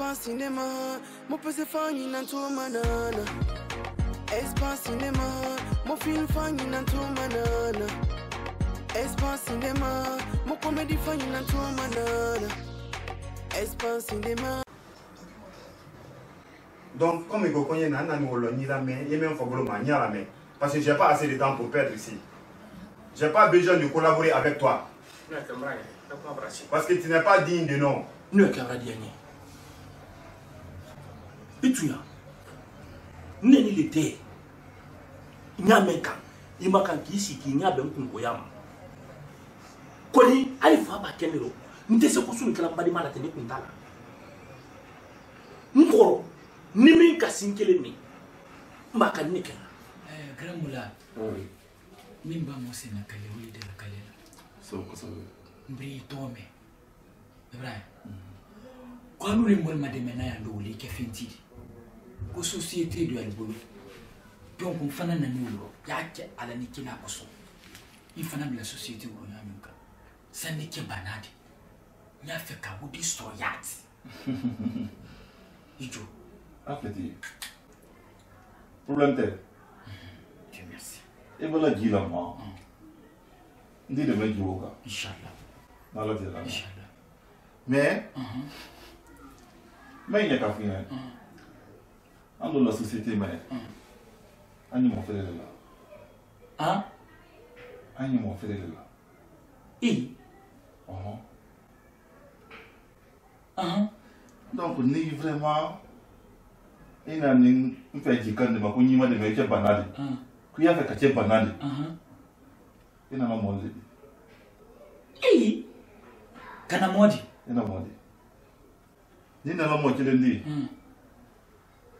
Espace cinéma, mon pesé fan, il manana. Espace cinéma, mon film fanyi nanto manana. Espace cinéma, mon comédie fanyi nanto manana. Espace cinéma. Donc, comme il nan, n'a pas de la main, il même fabuleux mania la main. Parce que j'ai pas assez de temps pour perdre ici. J'ai pas besoin de collaborer avec toi. Parce que tu n'es pas digne de nom. Ne, Cabradiani. ituya ne ni le tɛ ɲa mɛn kan i ma kan k'i sigi k'i ɲa bɛn kungoya ma kɔni hali fa b'a kɛ ne rɔ n tɛ se ko sun kɛra n badenma la ten ne kun t'a la n kɔrɔ ni min ka sin kelen min n b'a ka ni ne kɛ la. garamola min b'a mɔ senna kale o ye dɛmɛ mm. kale la n bɛ i tɔgɔ mɛn ibrahim ko an n'o ye mɔli ma dɛmɛ n'a yan lowuli i kɛ fɛn ti di. ko société do ale bolo donc n fana nan'o yɔrɔ y'a kɛ ala ni kira kosɔn i fana bila société wɔrɔnya min kan sanni kɛ banna de n y'a fɛ ka o de sɔrɔ yaati i jɔ a fɛti problème tɛ mm-hmm. dieu merci i bala ji la ma n ti dɛmɛ ji o kan inchallah n'ala tɛ la mais n bɛ ɲɛ ka f'i ɲɛna an dɔ la société mm. ma ye an ɲɔgɔn feere de la an an ɲɔgɔn feere de la e ɔhɔn ɔhɔn donc ni vraiment uh-huh. uh-huh. i na ni n fɛ jikan de ma ko ɲima de ma i cɛ bana de ko i y'a fɛ ka cɛ bana de i nana mɔdi de ee kana mɔdi i na mɔdi ni nana mɔ kelen de ye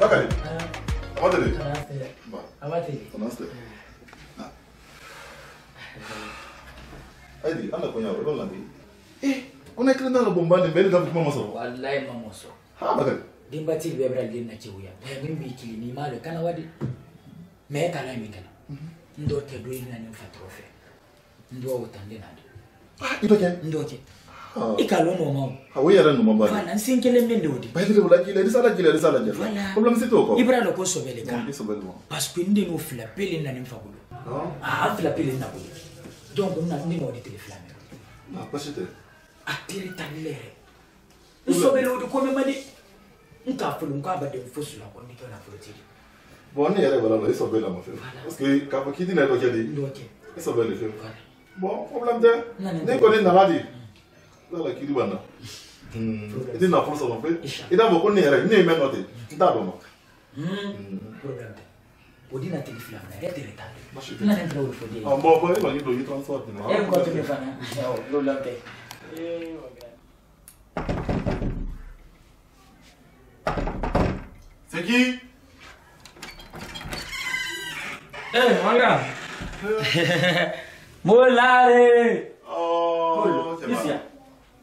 Bakari. Amatele. Ah. Amatele. Ah, Amatele. Aidi, ah. anda kwenye wewe nani? Eh, kuna kile ndalo bombani mbele ndio kuma maso. Wallahi mamoso. Ha Bakari. Dimba til be bra lina ci wuya. Eh min bi kili ni malo kana wadi. Me kana mi kana. Mhm. Ndo te do ina ni fatrofe. Ndo utande nadi. Ah, itoke. Ndo ke. i k'a lɔn nɔgɔma o. o yɛrɛ nɔgɔma b'a la. voilà n sen kelen bɛ le o de. bayɛlɛ o la ji la irisa la ji la irisa la jɛ. voilà problème si t'o kɔ. i b'a dɔn ko sɔbɛ le kan. sɔbɛ le kan. parce que n de n'o fila bɛɛ le na ni n fa bolo. aa fila bɛɛ le na bolo donc n na ne n'o de tele fila mɛ. a basi tɛ. a tere tali la yɛrɛ. n sɔbɛ le o de ko mɛ ma de. n k'a folo n k'a ba den fosi la ko n tɛ na folo ti di. bon ne yɛrɛ b'a la i sɔbɛ la ma fɛ. parce que k'a fɔ k'i tɛna dɔ kɛ de. dɔ kɛ. i sɔbɛ le fɛ. bon problème tɛ. ne kɔni nana de. ala kiri bana i tɛ nafolo sɔrɔ fɛ i t'a fɔ ko ne yɛrɛ ne ye mɛn nɔ ten n t'a dɔn ma. o di na tigi fila ah, eh, fana e tɛ ta n nana bila o fɔ den ye. ɔ bɔn bɔn e kɔni don i t'an Oh.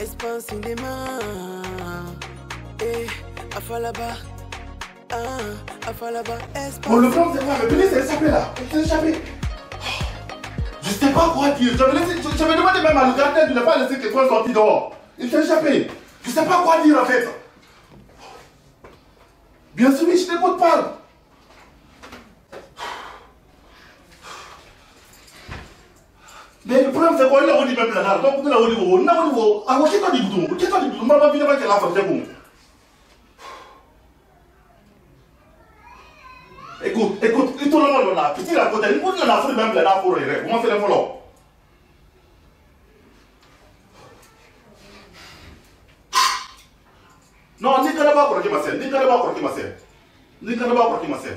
Espace cinéma. Eh, là-bas. Ah, espace. Bon, le plan, c'est quoi Mais venez, c'est échappé là. il s'est échappé. Oh, je sais pas quoi dire. J'avais demandé même à le gardien de ne pas laisser quelqu'un sortir dehors. Il s'est échappé. Je sais pas quoi dire en fait. Bien sûr, mais je t'écoute pas. Mais le problème c'est quoi Il a oublié même la là. Donc il a oublié quoi Il a oublié quoi Ah moi qu'est-ce que tu dis Qu'est-ce que tu dis Moi ma vie n'est pas que là, c'est bon. Écoute, écoute, il tourne le là. Petit la côté, il tourne la foule même là pour le rêve. Comment faire le volant Non, a kana ba kɔrɔkɛ ma se, a kana ba kɔrɔkɛ ma se, ni kana ba kɔrɔkɛ ma se.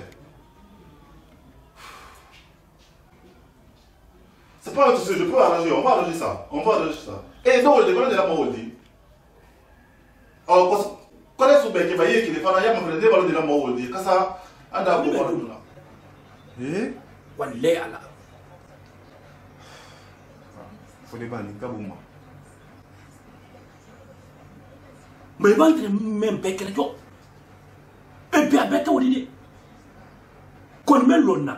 C'est pas un souci, je peux arranger, on va arranger ça. On va arranger ça. Et eh, non, le débat de la Maudi. Alors, quand est-ce que vous voyez qu'il pas là, il y a un de la Quand ça, on a de la Eh Faut les Mais il va même pas Et puis, à l'on a.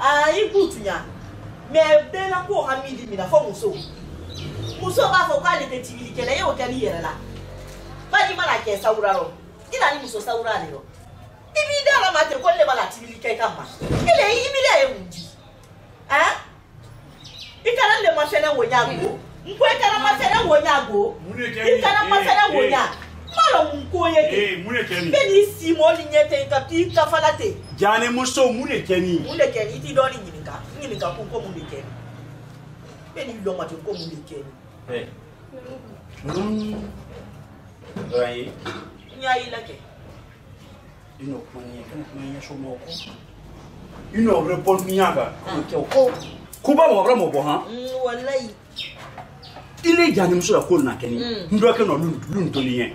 ayi butu nya mɛ bɛɛ la ko hami di mina fɔ muso muso b'a fɔ k'ale tɛ tibili kɛlɛ e y'o kɛ n'i yɛrɛ la baji mana kɛ sawura rɔ i na ni muso sawura de rɔ i b'i da la ma ten ko ne b'a la tibili kɛ i ka ma eh? i le i bi da ye mun di i kana le ma sɛnɛ wo nya go n ko i kana ma sɛnɛ wo nya go i kana ma sɛnɛ wo nya malo munko ye eh, te mun de kɛ nin bɛ n'i si mɔ eh. hmm. ni ɲɛ tɛ ka t'i kafala ten jaani muso mun de kɛ nin mun de kɛ nin i t'i dɔn ni ɲininka ɲininka ko ko mun de kɛ nin bɛ n'i lɔnmatin ko mun de kɛ nin. dɔrɔn ye. n y'a y'i lajɛ. i n'o kuma ɲɛ kana kuma ɲɛ somɔgɔw kɔ i n'o répondre ɲɛ kan o kɛ o kɔ kuba mɔgɔ wɛrɛ m'o bɔ han. walayi. i ni jaani muso la ko na kɛ nin dɔ kɛ nɔ lu lu ntoli ɲɛ.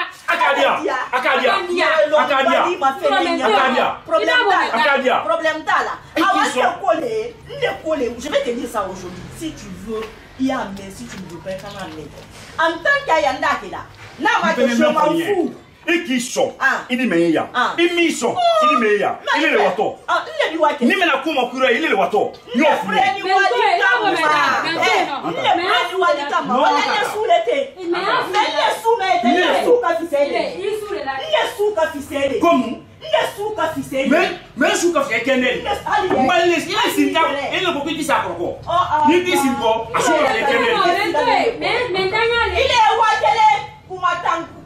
akadia akadia akadia akadia akadia problème t'a la awa n te kole n te kole je vais te dire ça aujourd'hui si tu veux i y'a mɛn si tu ne veux pas i kan ka mɛn en tant qu'à yanda kela n'a ma kɛ je m'en fous i k'i sɔn ah. i ni mɛn ye yan ah. i m'i sɔn ah. i ni mɛn ye yan i ni lewatɔ ni mɛna ko ma kura e eh, ye i ni lewatɔ n y'o f'i ye. comme mɛ su ka fiyɛ e kɛnɛ mali sin ta e le ko k'i ti s'a kɔrɔ kɔ n'i t'i sin kɔ a su ka fiyɛ kɛnɛ. mɛ mɛ n tanya le. i le ye wa kelen kuma tan.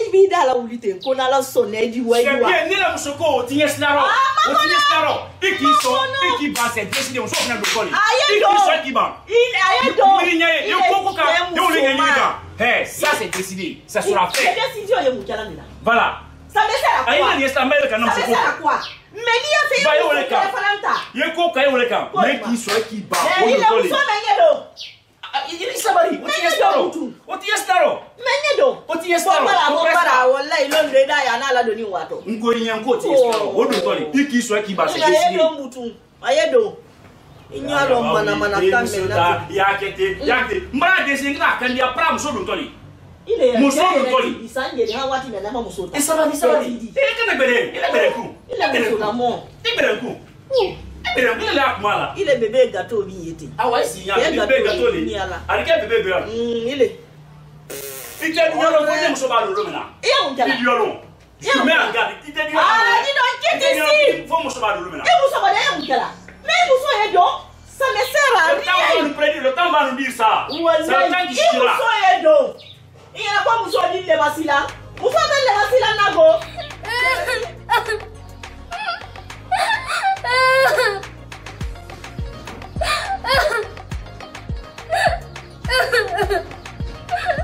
i b'i da la wuli ten ko n'ala sɔnna i di wa i wa. sɛbiɛ ne la muso ko o ti ɲɛ sila rɔ o ti ɲɛ sila rɔ i k'i sɔn i k'i ban sɛ den si de muso fana don kɔli i k'i sɔn i k'i ban. a ye dɔn i ye ko kan ne y'olu ɲɛɲini kan hɛ ça c'est décidé ça sera fait. c'est décision ye mun kɛra nin na. voilà. ça veut dire quoi. ayi ne nin ye sisan n bɛ yɛlɛ ka na muso ko. ça veut dire quoi. mais n'i y'a fɛ i ye muso wɛrɛ fana ta. i ye ko kan i ye wɛrɛ kan mɛ k'i sɔn i k'i ban o don kɔli. ili sabari o ti ye staro o ti ye staro menye do o ti ye staro bara mo bara wallahi lo ndo da ya na la do ni wato ngori nyan ko ti ye staro o do to ni ki so ki ba se ki do mutu aye do inya lo é mana kan me na ya kete ya kete mbara de se ngina kan dia pra mo do to ni muso do to ebere mun de y'a kuma la. ile bebe gato bi ye ten. awɔ esi yan ni bebe gâteau le ani kɛ bebe bira. ile. i tɛ ni yɔrɔ ko ne muso b'a lolo min na. i y'anw jala. i yɔrɔ jumɛn y'a gari i tɛ ni yɔrɔ. aa ni dɔn k'i ti si. fo muso b'a lolo min na. e muso kɔni e y'anw jala mɛ e muso yɛ jɔ sɛmɛ sɛra ni e. le temps va nous prêter le temps va nous dire ça. walayi i muso yɛ jɔ a yɛrɛ ko muso ni lebasi la muso tɛ lebasi la na ko. Ha ha ha!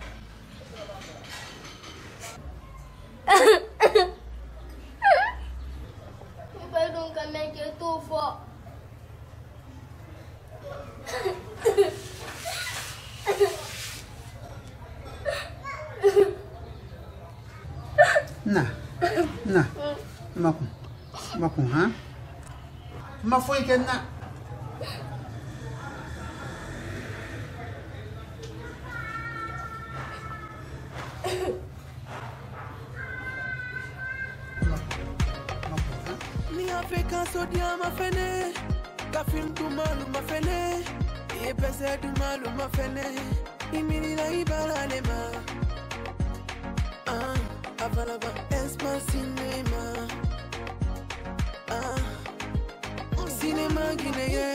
fue que so dia ma fene, ka film tu fene, e pese tu malu fene, i mini la i balale Ah, avala va, cinema. Magine magine yeah